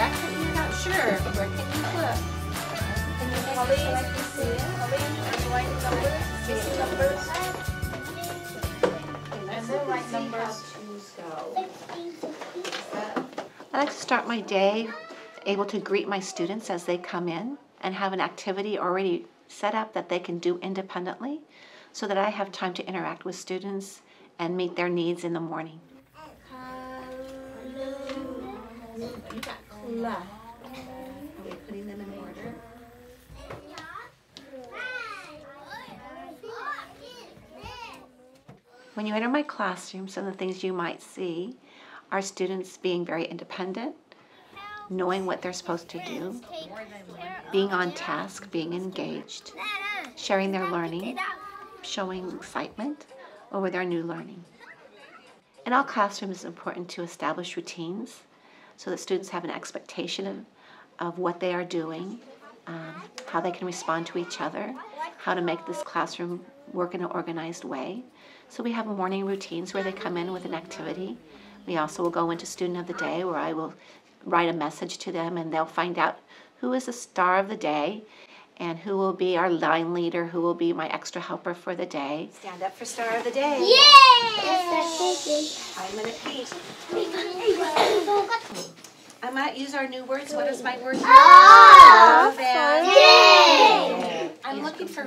Jackson, you're not sure. Where can you look? Can you maybe select the see it? Write numbers, see numbers. And then write numbers. I like to start my day able to greet my students as they come in and have an activity already set up that they can do independently so that I have time to interact with students and meet their needs in the morning. Are we putting them in order? When you enter my classroom, some of the things you might see are students being very independent, knowing what they're supposed to do, being on task, being engaged, sharing their learning, showing excitement over their new learning. In all classrooms, it's important to establish routines so that students have an expectation of, of what they are doing, um, how they can respond to each other, how to make this classroom work in an organized way. So we have morning routines where they come in with an activity. We also will go into student of the day where I will write a message to them and they'll find out who is the star of the day and who will be our line leader, who will be my extra helper for the day. Stand up for star of the day. Yay! I'm gonna Pete. I might use our new words. What is my word? Off. Love and- Yay! I'm looking for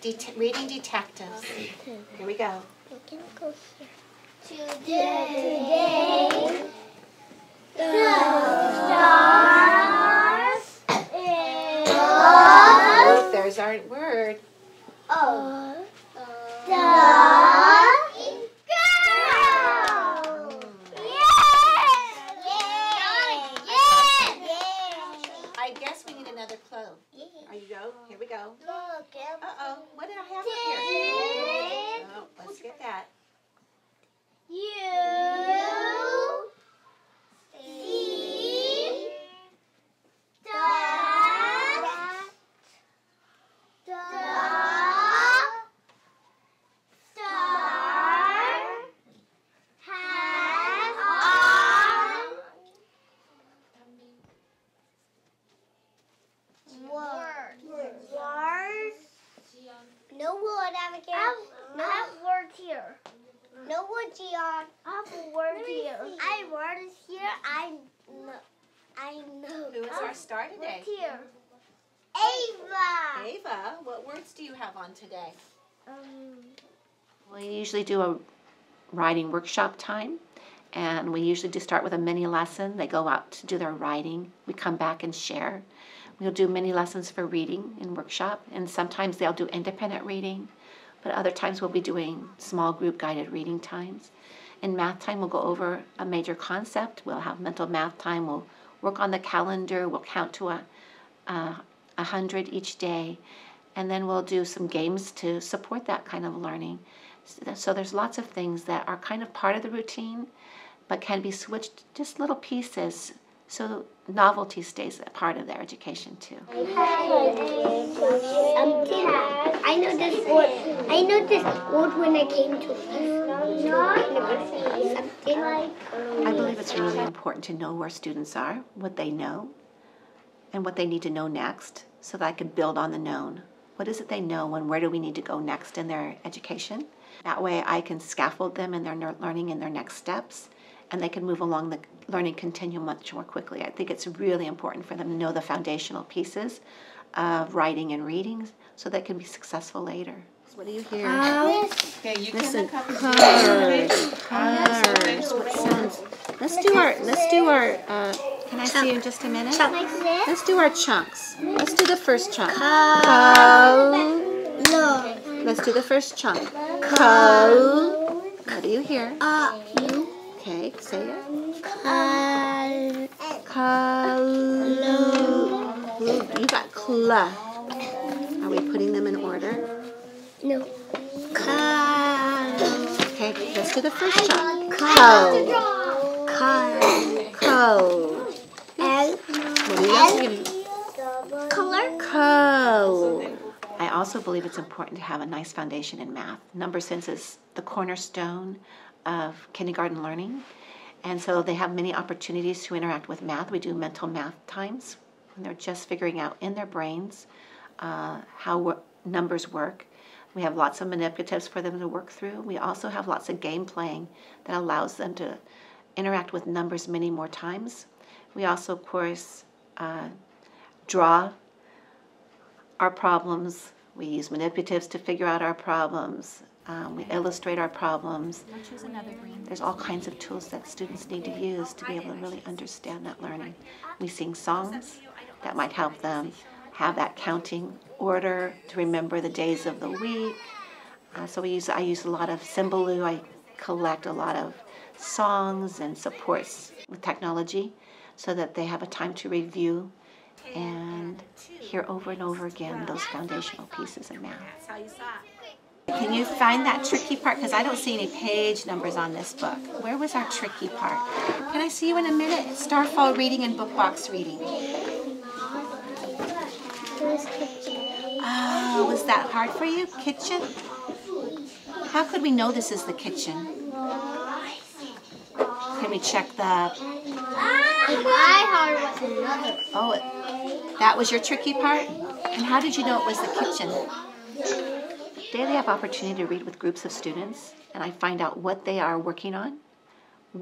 det- reading detectives. Here we go. Today, the stars Oh, there's our word. of the girl. I guess we need another clue. Are you go? Here we go. Uh-oh. What did I have up here? Oh, let's get that. You see the the star has on words. Words. No word, Abigail. I have words here. No words here. I have a word here. I have words here. I know. I know. Who is our star today? What's here? Ava. Ava, what words do you have on today? Um, We usually do a writing workshop time, and we usually do start with a mini lesson. They go out to do their writing. We come back and share. We'll do mini lessons for reading in workshop, and sometimes they'll do independent reading, but other times we'll be doing small group guided reading times. In math time, we'll go over a major concept. We'll have mental math time. We'll work on the calendar. We'll count to a, a, a hundred each day, and then we'll do some games to support that kind of learning. So- So there's lots of things that are kind of part of the routine, but can be switched just little pieces so novelty stays a part of their education too. I know this word. I know this word when I came to university. Something like. I believe it's really important to know where students are, what they know, and what they need to know next so that I can build on the known. What is it they know and where do we need to go next in their education? That way I can scaffold them in their learning in their next steps and they can move along the learning continuum much more quickly. I think it's really important for them to know the foundational pieces of writing and reading so they can be successful later. What do you hear? Okay, you Listen, can come cars, cars. What sounds? Let's do our. Let's do our. Uh, can I see you in just a minute? Like this. Let's do our chunks. Let's do the first chunk. Co. Co. Let's do the first chunk. Co. What do you hear? Uh. Okay, say it. Col. Clo. You got cla. Are we putting them in order? No. Col. Okay, let's do the first chunk. Co. Co. Co. L. What do you guys? Color. Co. I also believe it's important to have a nice foundation in math. Number sense is the cornerstone of kindergarten learning, And so they have many opportunities to interact with math. We do mental math times when they're just figuring out in their brains uh, how numbers work. We have lots of manipulatives for them to work through. We also have lots of game playing that allows them to interact with numbers many more times. We also, of course, uh, draw our problems. We use manipulatives to figure out our problems. Um, we illustrate our problems. Choose another green. There's all kinds of tools that students need to use to be able to really understand that learning. We sing songs that might help them have that counting order to remember the days of the week. Uh, so we use I use a lot of Symbaloo. I collect a lot of songs and supports with technology so that they have a time to review and hear over and over again those foundational pieces in math. Can you find that tricky part? Because I don't see any page numbers on this book. Where was our tricky part? Can I see you in a minute? Starfall reading and book box reading. Oh, was that hard for you? Kitchen? How could we know this is the kitchen? Can we check the. Oh, that was your tricky part? And how did you know it was the kitchen? Daily have opportunity to read with groups of students, and I find out what they are working on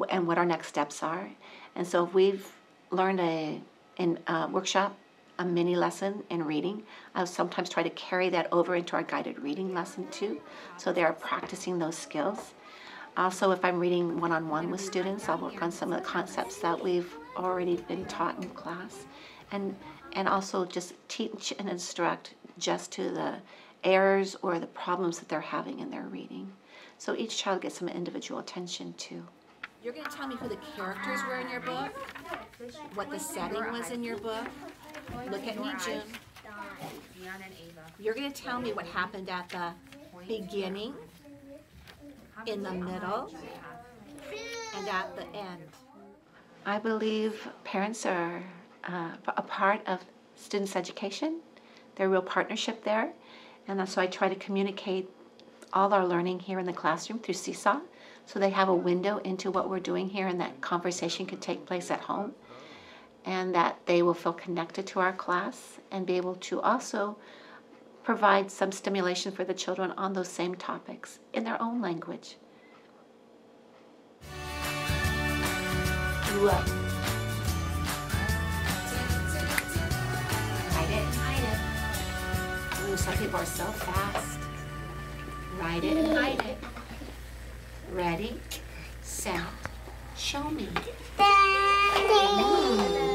and what our next steps are. And so if we've learned a in a workshop a mini lesson in reading, I'll sometimes try to carry that over into our guided reading lesson too, so they are practicing those skills. Also, if I'm reading one-on-one with students, I'll work on some of the concepts that we've already been taught in class, and and also just teach and instruct just to the errors or the problems that they're having in their reading. So each child gets some individual attention too. You're going to tell me who the characters were in your book, what the setting was in your book. Look at me, June. You're going to tell me what happened at the beginning, in the middle, and at the end. I believe parents are uh, a part of students' education. They're a real partnership there. And so I try to communicate all our learning here in the classroom through Seesaw so they have a window into what we're doing here and that conversation can take place at home and that they will feel connected to our class and be able to also provide some stimulation for the children on those same topics in their own language. Look. Slightly Barcel fast. Ride it and hide it. Ready, set, show me. Daddy.